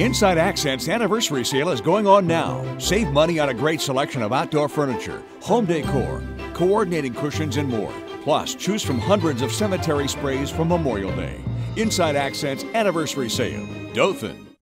Inside Accents anniversary sale is going on now. Save money on a great selection of outdoor furniture, home decor, coordinating cushions, and more. Plus, choose from hundreds of cemetery sprays for Memorial Day. Inside Accents anniversary sale. Dothan.